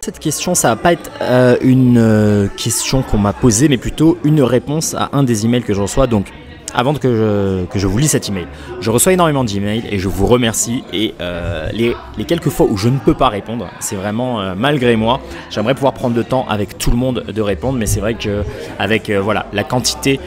Cette question, ça va pas être euh, une euh, question qu'on m'a posée, mais plutôt une réponse à un des emails que je reçois. Donc, avant que je, que je vous lise cet email, je reçois énormément d'emails et je vous remercie. Et euh, les, les, quelques fois où je ne peux pas répondre, c'est vraiment euh, malgré moi. J'aimerais pouvoir prendre le temps avec tout le monde de répondre, mais c'est vrai que avec euh, voilà la quantité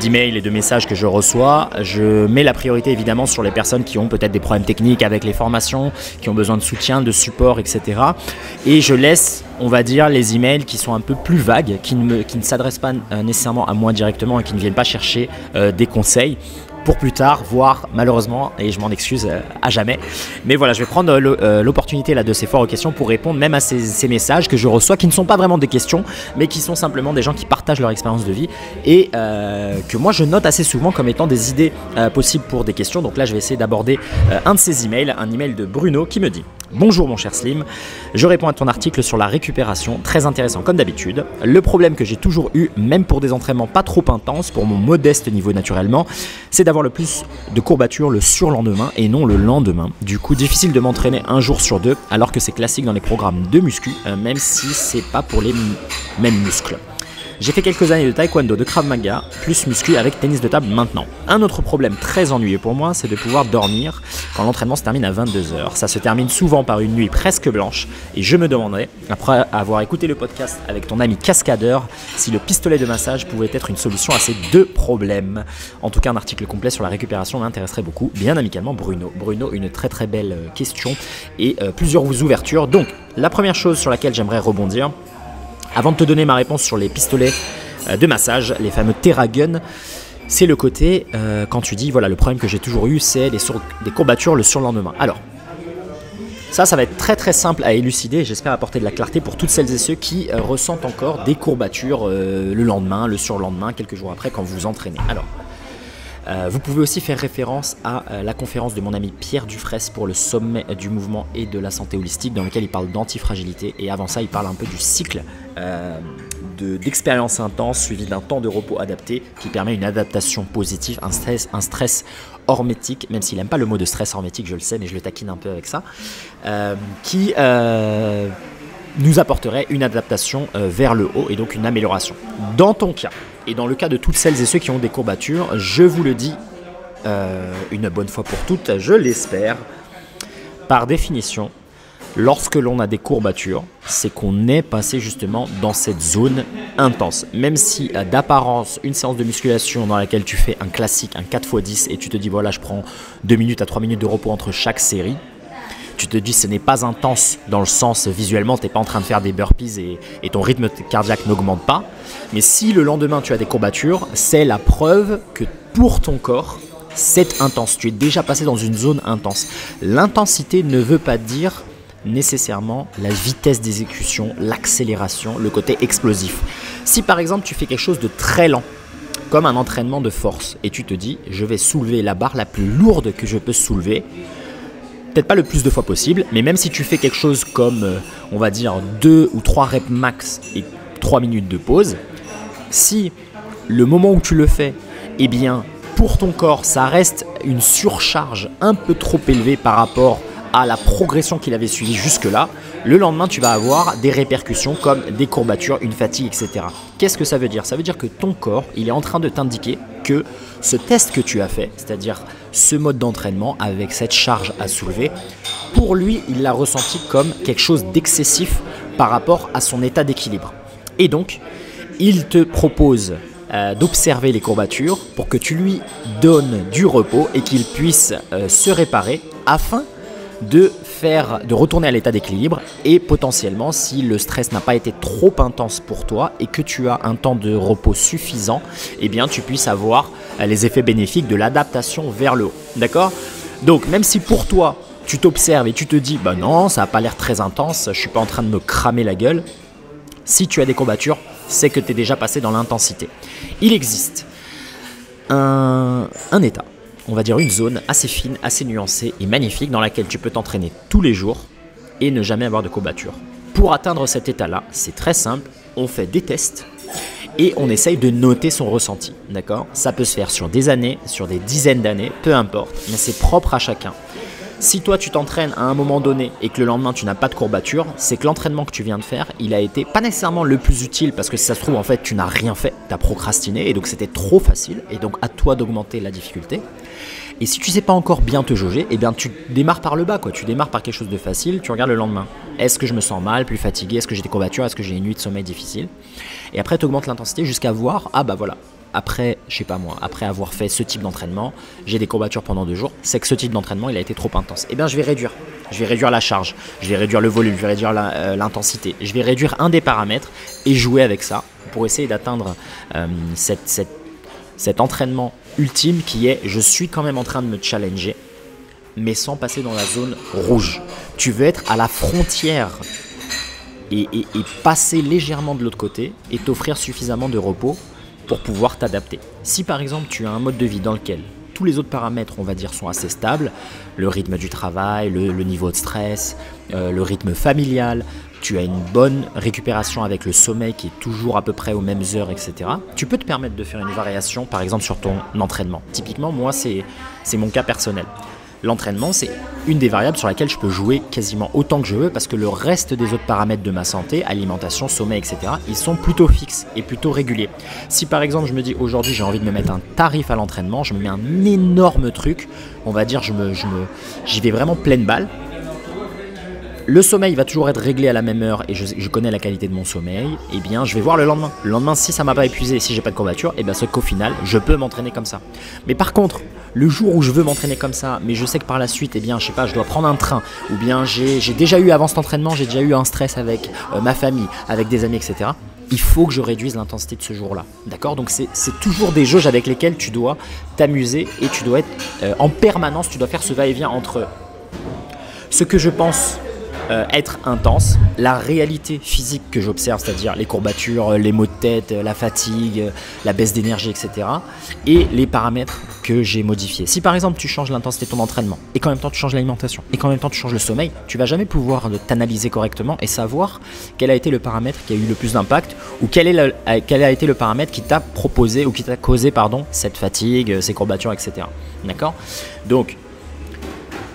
d'emails et de messages que je reçois, je mets la priorité évidemment sur les personnes qui ont peut-être des problèmes techniques avec les formations, qui ont besoin de soutien, de support, etc. Et je laisse on va dire, les emails qui sont un peu plus vagues, qui ne, s'adressent pas euh, nécessairement à moi directement et qui ne viennent pas chercher euh, des conseils pour plus tard, voire malheureusement, et je m'en excuse euh, à jamais. Mais voilà, je vais prendre l'opportunité là de ces foires aux questions pour répondre même à ces, ces messages que je reçois, qui ne sont pas vraiment des questions, mais qui sont simplement des gens qui partagent leur expérience de vie et que moi je note assez souvent comme étant des idées possibles pour des questions. Donc là, je vais essayer d'aborder un de ces emails, un email de Bruno qui me dit Bonjour mon cher Slim, je réponds à ton article sur la récupération, très intéressant comme d'habitude. Le problème que j'ai toujours eu, même pour des entraînements pas trop intenses, pour mon modeste niveau naturellement, c'est d'avoir le plus de courbatures le surlendemain et non le lendemain. Du coup, difficile de m'entraîner un jour sur deux, alors que c'est classique dans les programmes de muscu, euh, même si c'est pas pour les mêmes muscles. J'ai fait quelques années de taekwondo, de krav maga, plus muscu avec tennis de table maintenant. Un autre problème très ennuyeux pour moi, c'est de pouvoir dormir quand l'entraînement se termine à 22h. Ça se termine souvent par une nuit presque blanche et je me demanderais, après avoir écouté le podcast avec ton ami cascadeur, si le pistolet de massage pouvait être une solution à ces deux problèmes. En tout cas, un article complet sur la récupération m'intéresserait beaucoup. Bien amicalement, Bruno. Bruno, une très très belle euh, question et euh, plusieurs ouvertures. Donc, la première chose sur laquelle j'aimerais rebondir, avant de te donner ma réponse sur les pistolets euh, de massage, les fameux Terragun, c'est le côté euh, quand tu dis voilà le problème que j'ai toujours eu, c'est des, courbatures le surlendemain. Alors ça, ça va être très très simple à élucider. J'espère apporter de la clarté pour toutes celles et ceux qui euh, ressentent encore des courbatures le lendemain, le surlendemain, quelques jours après quand vous vous entraînez. Alors. Euh, vous pouvez aussi faire référence à euh, la conférence de mon ami Pierre Dufresne pour le sommet du mouvement et de la santé holistique, dans lequel il parle d'antifragilité. Et avant ça, il parle un peu du cycle euh, de- d'expérience intense suivi d'un temps de repos adapté qui permet une adaptation positive, un stress, un stress hormétique, même s'il n'aime pas le mot de stress hormétique, je le sais, mais je le taquine un peu avec ça, qui nous apporterait une adaptation euh, vers le haut et donc une amélioration. Dans ton cas, et dans le cas de toutes celles et ceux qui ont des courbatures, je vous le dis euh, une bonne fois pour toutes, je l'espère, par définition, lorsque l'on a des courbatures, c'est qu'on est passé justement dans cette zone intense. Même si euh, d'apparence, une séance de musculation dans laquelle tu fais un classique, un 4x10, et tu te dis voilà, je prends 2 minutes à 3 minutes de repos entre chaque série, tu te dis ce n'est pas intense dans le sens visuellement, tu n'es pas en train de faire des burpees et, et ton rythme cardiaque n'augmente pas. Mais si le lendemain tu as des courbatures, c'est la preuve que pour ton corps, c'est intense. Tu es déjà passé dans une zone intense. L'intensité ne veut pas dire nécessairement la vitesse d'exécution, l'accélération, le côté explosif. Si par exemple tu fais quelque chose de très lent, comme un entraînement de force, et tu te dis je vais soulever la barre la plus lourde que je peux soulever, pas le plus de fois possible, mais même si tu fais quelque chose comme, euh, on va dire, 2 ou 3 reps max et 3 minutes de pause, si le moment où tu le fais, eh bien, pour ton corps, ça reste une surcharge un peu trop élevée par rapport à la progression qu'il avait suivie jusque-là, le lendemain, tu vas avoir des répercussions comme des courbatures, une fatigue, etc. Qu'est-ce que ça veut dire? Ça veut dire que ton corps, il est en train de t'indiquer que ce test que tu as fait, c'est-à-dire ce mode d'entraînement avec cette charge à soulever, pour lui, il l'a ressenti comme quelque chose d'excessif par rapport à son état d'équilibre. Et donc, il te propose euh, d'observer les courbatures pour que tu lui donnes du repos et qu'il puisse euh, se réparer afin de faire de retourner à l'état d'équilibre et potentiellement si le stress n'a pas été trop intense pour toi et que tu as un temps de repos suffisant, eh bien tu puisses avoir les effets bénéfiques de l'adaptation vers le haut. D'accord? Donc même si pour toi tu t'observes et tu te dis bah non, ça n'a pas l'air très intense, je suis pas en train de me cramer la gueule, si tu as des courbatures, c'est que tu es déjà passé dans l'intensité. Il existe un, un état, on va dire une zone assez fine, assez nuancée et magnifique dans laquelle tu peux t'entraîner tous les jours et ne jamais avoir de courbatures. Pour atteindre cet état-là, c'est très simple, on fait des tests et on essaye de noter son ressenti, d'accord? Ça peut se faire sur des années, sur des dizaines d'années, peu importe, mais c'est propre à chacun. Si toi tu t'entraînes à un moment donné et que le lendemain tu n'as pas de courbature, c'est que l'entraînement que tu viens de faire, il a été pas nécessairement le plus utile parce que si ça se trouve en fait tu n'as rien fait, tu as procrastiné et donc c'était trop facile et donc à toi d'augmenter la difficulté. Et si tu sais pas encore bien te jauger, eh bien tu démarres par le bas quoi, tu démarres par quelque chose de facile, tu regardes le lendemain. Est-ce que je me sens mal, plus fatigué, est-ce que j'ai des courbatures, est-ce que j'ai une nuit de sommeil difficile? Et après tu augmentes l'intensité jusqu'à voir ah bah voilà, après, je sais pas moi, après avoir fait ce type d'entraînement, j'ai des courbatures pendant deux jours, c'est que ce type d'entraînement, il a été trop intense. Eh bien, je vais réduire. Je vais réduire la charge, je vais réduire le volume, je vais réduire euh, l'intensité, je vais réduire un des paramètres et jouer avec ça pour essayer d'atteindre euh, cet entraînement ultime qui est je suis quand même en train de me challenger, mais sans passer dans la zone rouge. Tu veux être à la frontière et passer légèrement de l'autre côté et t'offrir suffisamment de repos pour pouvoir t'adapter. Si par exemple tu as un mode de vie dans lequel tous les autres paramètres, on va dire, sont assez stables, le rythme du travail, le, niveau de stress, euh, le rythme familial, tu as une bonne récupération avec le sommeil qui est toujours à peu près aux mêmes heures, etc. Tu peux te permettre de faire une variation, par exemple, sur ton entraînement. Typiquement, moi, c'est mon cas personnel l'entraînement, c'est une des variables sur laquelle je peux jouer quasiment autant que je veux parce que le reste des autres paramètres de ma santé, alimentation, sommeil, etc., ils sont plutôt fixes et plutôt réguliers. Si par exemple je me dis aujourd'hui j'ai envie de me mettre un tarif à l'entraînement, je me mets un énorme truc, on va dire je me, j'y vais vraiment pleine balle, le sommeil va toujours être réglé à la même heure et je, connais la qualité de mon sommeil, eh bien je vais voir le lendemain. Le lendemain, si ça m'a pas épuisé, si j'ai pas de courbature, eh bien c'est qu'au final, je peux m'entraîner comme ça. Mais par contre, le jour où je veux m'entraîner comme ça, mais je sais que par la suite, eh bien, je sais pas, je dois prendre un train, ou bien j'ai déjà eu avant cet entraînement, j'ai déjà eu un stress avec euh, ma famille, avec des amis, etc il faut que je réduise l'intensité de ce jour-là. D'accord? Donc c'est toujours des jauges avec lesquelles tu dois t'amuser et tu dois être euh, en permanence, tu dois faire ce va-et-vient entre ce que je pense euh, être intense, la réalité physique que j'observe, c'est-à-dire les courbatures, euh, les maux de tête, euh, la fatigue, la baisse d'énergie, etc. Et les paramètres que j'ai modifiés. Si par exemple tu changes l'intensité de ton entraînement et qu'en même temps tu changes l'alimentation et qu'en même temps tu changes le sommeil, tu vas jamais pouvoir t'analyser correctement et savoir quel a été le paramètre qui a eu le plus d'impact ou quel, quel a été le paramètre qui t'a proposé ou qui t'a causé pardon, cette fatigue, ces courbatures, etc. D'accord? Donc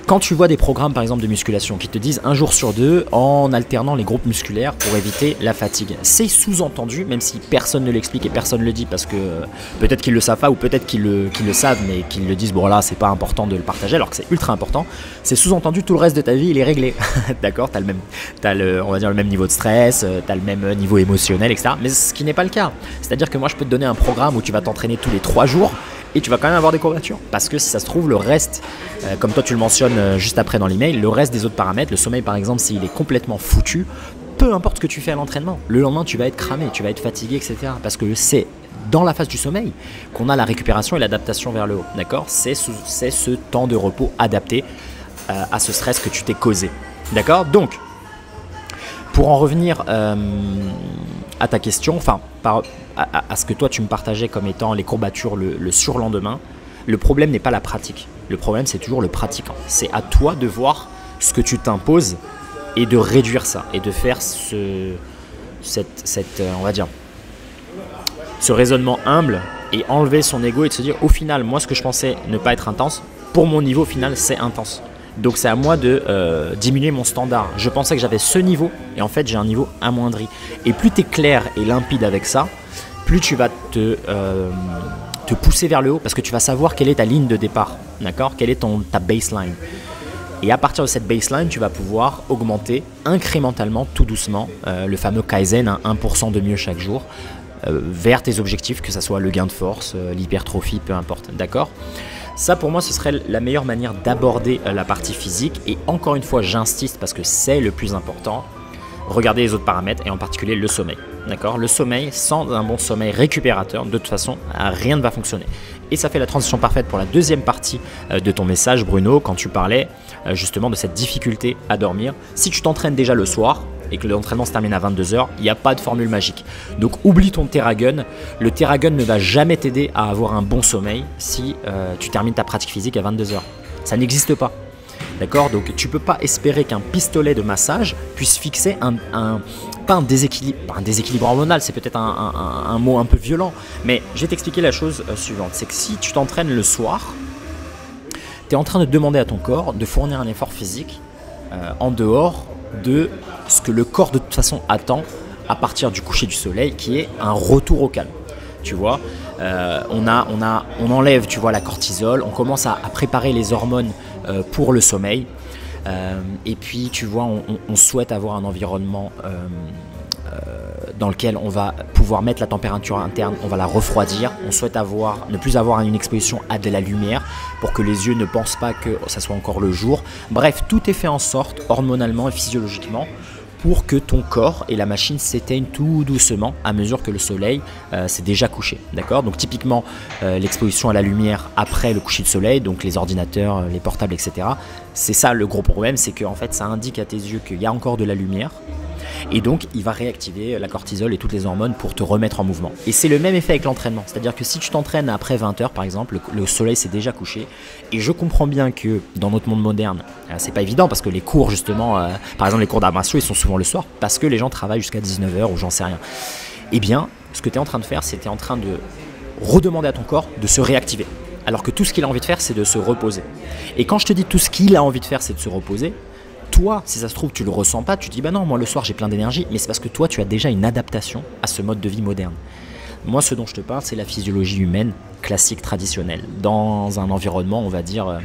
quand tu vois des programmes par exemple de musculation qui te disent un jour sur deux en alternant les groupes musculaires pour éviter la fatigue, c'est sous-entendu, même si personne ne l'explique et personne ne le dit parce que euh, peut-être qu'ils le savent pas ou peut-être qu'ils le, savent mais qu'ils le disent bon là c'est pas important de le partager alors que c'est ultra important, c'est sous-entendu tout le reste de ta vie il est réglé. D'accord? T'as le même, le, le même niveau de stress, euh, t'as le même niveau émotionnel, etc. Mais ce qui n'est pas le cas. C'est-à-dire que moi je peux te donner un programme où tu vas t'entraîner tous les trois jours et tu vas quand même avoir des courbatures. Parce que si ça se trouve, le reste, euh, comme toi tu le mentionnes euh, juste après dans l'email, le reste des autres paramètres, le sommeil par exemple, s'il est complètement foutu, peu importe ce que tu fais à l'entraînement, le lendemain tu vas être cramé, tu vas être fatigué, etc. Parce que c'est dans la phase du sommeil qu'on a la récupération et l'adaptation vers le haut. D'accord? C'est ce, temps de repos adapté euh, à ce stress que tu t'es causé. D'accord? Donc, pour en revenir à ta question, enfin, à, ce que toi tu me partageais comme étant les courbatures le, surlendemain, le problème n'est pas la pratique. Le problème, c'est toujours le pratiquant. C'est à toi de voir ce que tu t'imposes et de réduire ça et de faire ce, cette, euh, ce raisonnement humble et enlever son ego et de se dire au final, moi, ce que je pensais ne pas être intense, pour mon niveau final, c'est intense. Donc c'est à moi de euh, diminuer mon standard. Je pensais que j'avais ce niveau et en fait j'ai un niveau amoindri. Et plus tu es clair et limpide avec ça, plus tu vas te, euh, te pousser vers le haut parce que tu vas savoir quelle est ta ligne de départ, d'accord? Quelle est ton, ta baseline. Et à partir de cette baseline, tu vas pouvoir augmenter incrémentalement, tout doucement, euh, le fameux Kaizen, 1% de mieux chaque jour, vers tes objectifs, que ce soit le gain de force, l'hypertrophie, peu importe, d'accord? Ça pour moi ce serait la meilleure manière d'aborder euh, la partie physique et encore une fois j'insiste parce que c'est le plus important. Regardez les autres paramètres et en particulier le sommeil. D'accord? Le sommeil, sans un bon sommeil récupérateur, de toute façon, rien ne va fonctionner. Et ça fait la transition parfaite pour la deuxième partie euh, de ton message, Bruno, quand tu parlais euh, justement de cette difficulté à dormir. Si tu t'entraînes déjà le soir, et que l'entraînement se termine à 22h, il n'y a pas de formule magique. Donc oublie ton Terragun. Le Terragun ne va jamais t'aider à avoir un bon sommeil si euh, tu termines ta pratique physique à 22h. Ça n'existe pas. D'accord? Donc tu peux pas espérer qu'un pistolet de massage puisse fixer un, un déséquilibre, un hormonal, c'est peut-être un, mot un peu violent, mais je vais t'expliquer la chose euh, suivante. C'est que si tu t'entraînes le soir, tu es en train de demander à ton corps de fournir un effort physique en dehors de ce que le corps de toute façon attend à partir du coucher du soleil, qui est un retour au calme. Tu vois, euh, on, a, on, a, on enlève, tu vois, la cortisol, on commence à, préparer les hormones euh, pour le sommeil. et puis, tu vois, on, souhaite avoir un environnement dans lequel on va pouvoir mettre la température interne, on va la refroidir. On souhaite avoir, ne plus avoir une exposition à de la lumière pour que les yeux ne pensent pas que ça soit encore le jour. Bref, tout est fait en sorte, hormonalement et physiologiquement, pour que ton corps et la machine s'éteignent tout doucement à mesure que le soleil euh, s'est déjà couché. D'accord? Donc typiquement euh, l'exposition à la lumière après le coucher de soleil, donc les ordinateurs, les portables, etc. C'est ça le gros problème, c'est que en fait ça indique à tes yeux qu'il y a encore de la lumière et donc, il va réactiver la cortisol et toutes les hormones pour te remettre en mouvement. Et c'est le même effet avec l'entraînement. C'est-à-dire que si tu t'entraînes après 20 heures, par exemple, le, soleil s'est déjà couché. Et je comprends bien que dans notre monde moderne, euh, c'est pas évident parce que les cours, justement, euh, par exemple, les cours d'arts ils sont souvent le soir parce que les gens travaillent jusqu'à 19h ou j'en sais rien. Eh bien, ce que tu es en train de faire, c'est que tu es en train de redemander à ton corps de se réactiver. Alors que tout ce qu'il a envie de faire, c'est de se reposer. Et quand je te dis tout ce qu'il a envie de faire, c'est de se reposer, toi, si ça se trouve, tu le ressens pas, tu te dis bah non, moi le soir j'ai plein d'énergie, mais c'est parce que toi tu as déjà une adaptation à ce mode de vie moderne. Moi, ce dont je te parle, c'est la physiologie humaine classique, traditionnelle, dans un environnement, on va dire, euh,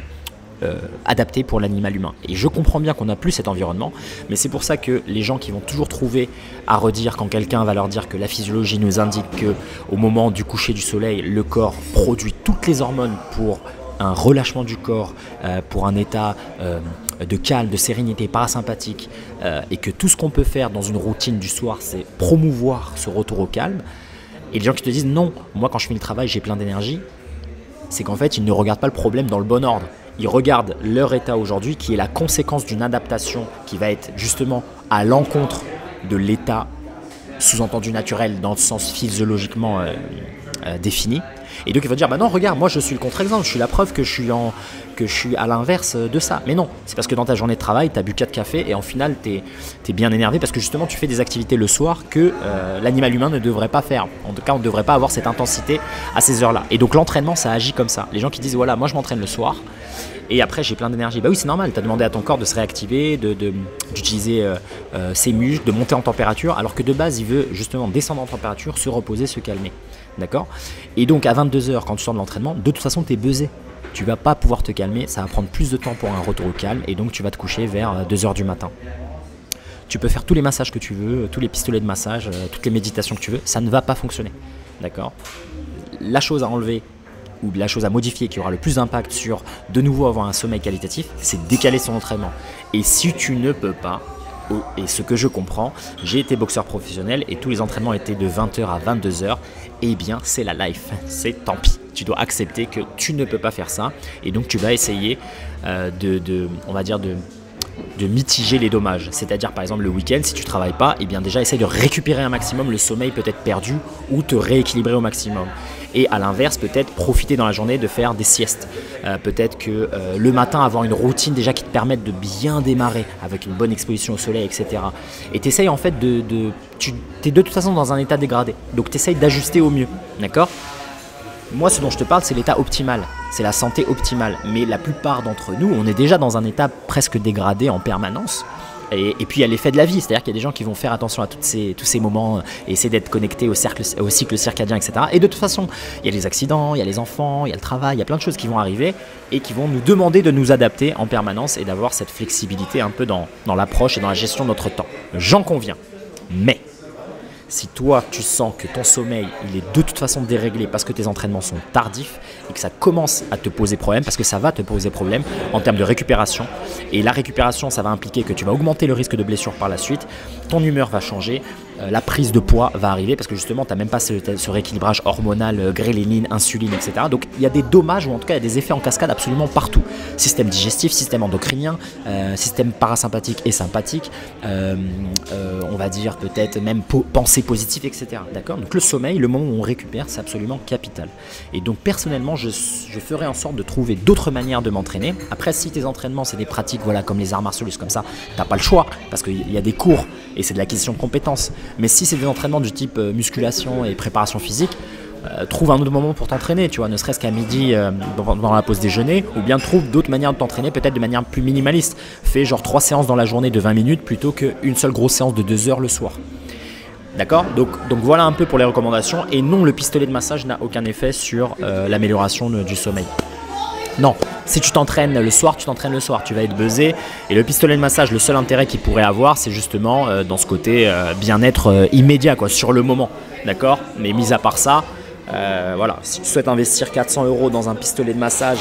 euh, adapté pour l'animal humain. Et je comprends bien qu'on n'a plus cet environnement, mais c'est pour ça que les gens qui vont toujours trouver à redire quand quelqu'un va leur dire que la physiologie nous indique que au moment du coucher du soleil, le corps produit toutes les hormones pour un relâchement du corps, euh, pour un état de calme, de sérénité parasympathique, euh, et que tout ce qu'on peut faire dans une routine du soir, c'est promouvoir ce retour au calme, et les gens qui te disent non, moi quand je fais le travail, j'ai plein d'énergie, c'est qu'en fait, ils ne regardent pas le problème dans le bon ordre. Ils regardent leur état aujourd'hui, qui est la conséquence d'une adaptation qui va être justement à l'encontre de l'état sous-entendu naturel dans le sens physiologiquement euh, euh, défini. Et donc il va dire, bah non, regarde, moi je suis le contre-exemple, je suis la preuve que je suis, en, que je suis à l'inverse de ça. Mais non, c'est parce que dans ta journée de travail, tu as bu 4 cafés et en final, tu es, bien énervé parce que justement, tu fais des activités le soir que euh, l'animal humain ne devrait pas faire. En tout cas, on ne devrait pas avoir cette intensité à ces heures-là. Et donc l'entraînement, ça agit comme ça. Les gens qui disent, voilà, moi je m'entraîne le soir. Et après, j'ai plein d'énergie. Bah oui, c'est normal. Tu as demandé à ton corps de se réactiver, d'utiliser de, euh, ses muscles, de monter en température, alors que de base, il veut justement descendre en température, se reposer, se calmer. D'accord? Et donc à 22h, quand tu sors de l'entraînement, de toute façon, tu es buzzé. Tu vas pas pouvoir te calmer, ça va prendre plus de temps pour un retour au calme, et donc tu vas te coucher vers 2h euh, du matin. Tu peux faire tous les massages que tu veux, euh, tous les pistolets de massage, euh, toutes les méditations que tu veux, ça ne va pas fonctionner. D'accord? La chose à enlever ou la chose à modifier qui aura le plus d'impact sur de nouveau avoir un sommeil qualitatif, c'est décaler son entraînement. Et si tu ne peux pas, et ce que je comprends, j'ai été boxeur professionnel et tous les entraînements étaient de 20h à 22h, eh bien c'est la life, c'est tant pis. Tu dois accepter que tu ne peux pas faire ça et donc tu vas essayer euh, de, va dire, de, de mitiger les dommages. C'est-à-dire par exemple le week-end, si tu travailles pas, eh bien déjà essaye de récupérer un maximum le sommeil peut-être perdu ou te rééquilibrer au maximum. Et à l'inverse, peut-être profiter dans la journée de faire des siestes. Euh, peut-être que euh, le matin, avoir une routine déjà qui te permette de bien démarrer avec une bonne exposition au soleil, etc. Et tu essayes en fait de... de tu es de toute façon dans un état dégradé. Donc tu essayes d'ajuster au mieux. D'accord? Moi, ce dont je te parle, c'est l'état optimal, c'est la santé optimale. Mais la plupart d'entre nous, on est déjà dans un état presque dégradé en permanence. Et, puis il y a l'effet de la vie, c'est-à-dire qu'il y a des gens qui vont faire attention à tous ces moments et essayer d'être connectés au, cycle circadien, etc. Et de toute façon, il y a les accidents, il y a les enfants, il y a le travail, il y a plein de choses qui vont arriver et qui vont nous demander de nous adapter en permanence et d'avoir cette flexibilité un peu dans l'approche et dans la gestion de notre temps. J'en conviens. Mais si toi tu sens que ton sommeil il est de toute façon déréglé parce que tes entraînements sont tardifs et que ça commence à te poser problème, parce que ça va te poser problème en termes de récupération, et la récupération ça va impliquer que tu vas augmenter le risque de blessure par la suite, ton humeur va changer, la prise de poids va arriver parce que justement tu n'as même pas ce, rééquilibrage hormonal, euh, grélinine, insuline, etc. Donc il y a des dommages ou en tout cas il y a des effets en cascade absolument partout. Système digestif, système endocrinien, euh, système parasympathique et sympathique, on va dire peut-être même pensée positive, etc. D'accord? Donc le sommeil, le moment où on récupère, c'est absolument capital. Et donc personnellement, je, je ferai en sorte de trouver d'autres manières de m'entraîner. Après, si tes entraînements, c'est des pratiques voilà, comme les arts martiaux, comme ça, t'as pas le choix parce qu'il y a des cours et c'est de l'acquisition de compétences. Mais si c'est des entraînements du type euh, musculation et préparation physique, euh, trouve un autre moment pour t'entraîner, tu vois, ne serait-ce qu'à midi euh, dans, la pause déjeuner, ou bien trouve d'autres manières de t'entraîner, peut-être de manière plus minimaliste. Fais genre trois séances dans la journée de 20 minutes plutôt qu'une seule grosse séance de 2 heures le soir. D'accord? Donc, donc voilà un peu pour les recommandations. Et non, le pistolet de massage n'a aucun effet sur euh, l'amélioration du sommeil. Non, si tu t'entraînes le soir, tu t'entraînes le soir, tu vas être buzzé. Et le pistolet de massage, le seul intérêt qu'il pourrait avoir, c'est justement dans ce côté bien-être immédiat, quoi, sur le moment. D'accord? Mais mis à part ça, euh, voilà, si tu souhaites investir 400 euros dans un pistolet de massage,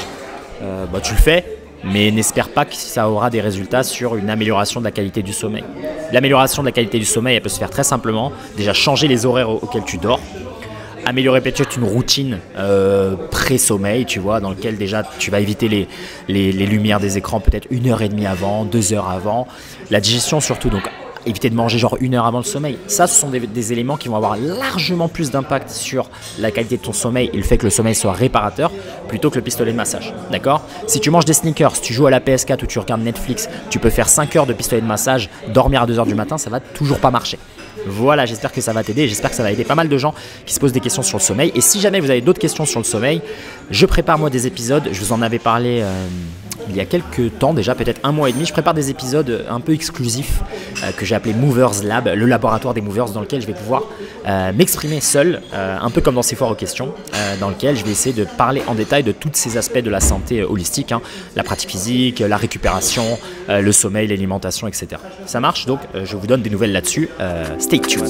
euh, bah, tu le fais, mais n'espère pas que ça aura des résultats sur une amélioration de la qualité du sommeil. L'amélioration de la qualité du sommeil, elle peut se faire très simplement. Déjà, changer les horaires auxquels tu dors. Améliorer peut-être une routine euh, pré-sommeil, tu vois, dans lequel déjà tu vas éviter les, lumières des écrans peut-être une heure et demie avant, deux heures avant. La digestion surtout, donc éviter de manger genre une heure avant le sommeil. Ça, ce sont des, éléments qui vont avoir largement plus d'impact sur la qualité de ton sommeil et le fait que le sommeil soit réparateur plutôt que le pistolet de massage. D'accord? Si tu manges des sneakers, tu joues à la PS4 ou tu regardes Netflix, tu peux faire 5 heures de pistolet de massage, dormir à 2 heures du matin, ça va toujours pas marcher. Voilà, j'espère que ça va t'aider. J'espère que ça va aider pas mal de gens qui se posent des questions sur le sommeil. Et si jamais vous avez d'autres questions sur le sommeil, je prépare moi des épisodes. Je vous en avais parlé. Euh, il y a quelques temps déjà, peut-être un mois et demi, je prépare des épisodes un peu exclusifs euh, que j'ai appelé Movers Lab, le laboratoire des movers dans lequel je vais pouvoir euh, m'exprimer seul, euh, un peu comme dans ces foires aux questions, dans lequel je vais essayer de parler en détail de tous ces aspects de la santé holistique, hein. la pratique physique, la récupération, le sommeil, l'alimentation, etc. Ça marche, donc je vous donne des nouvelles là-dessus. stay tuned.